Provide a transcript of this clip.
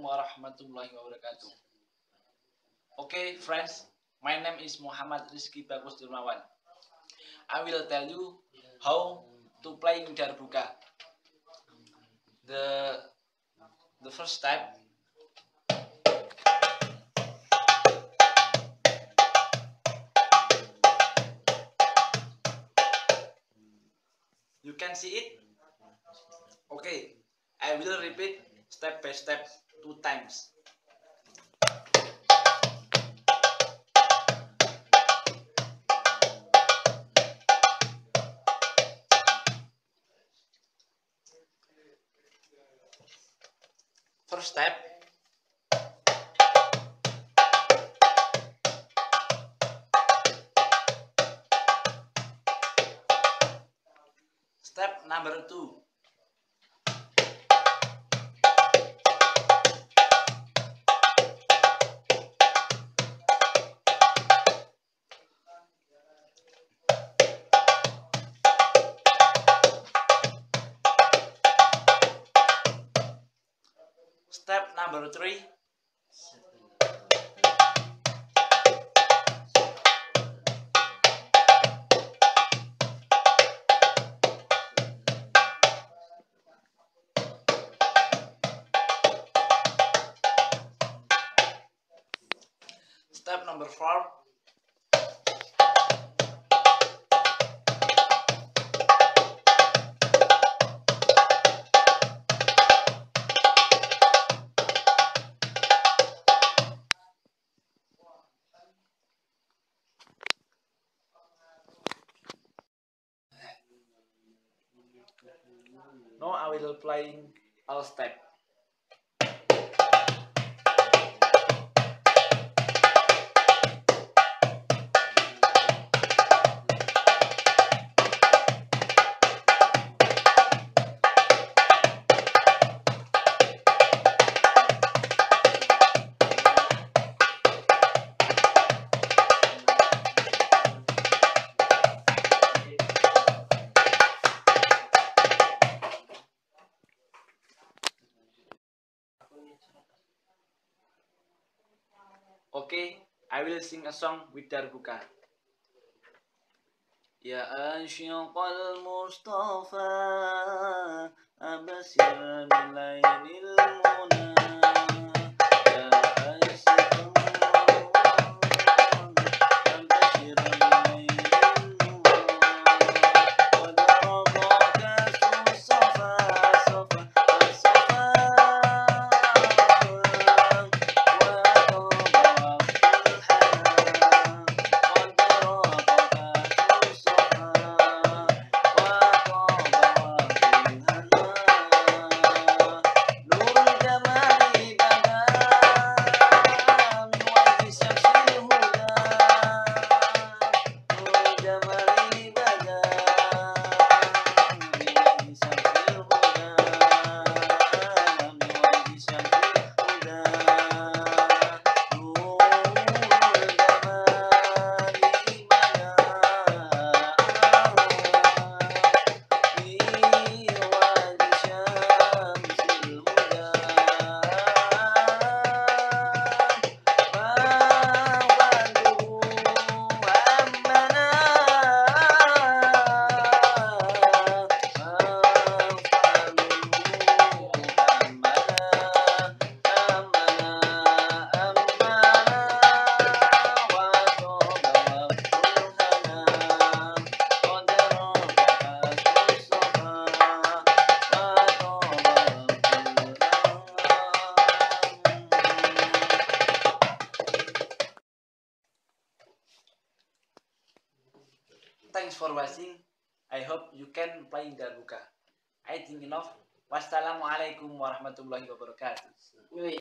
warahmatullahi wabarakatuh. Okay, friends, my name is Muhammad Rizky Bagus Dermawan. I will tell you how to play Darbuka. The the first step You can see it? Okay, I will repeat step by step two times. First step, step number two. Number three. Step number four. Now I will playing all step. Okay, I will sing a song with Darbuka. يا عاشق المصطفى أبصر بالليل المنى Thanks for watching. I hope you can play Darbuka. I think enough. Wassalamualaikum warahmatullahi wabarakatuh.